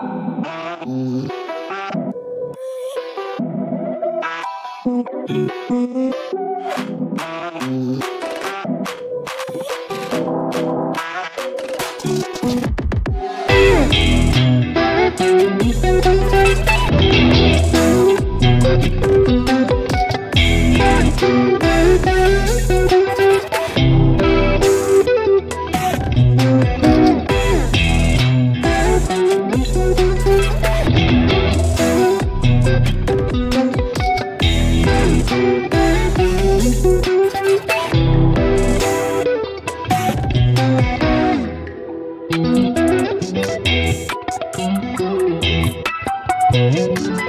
Mm-hmm. you.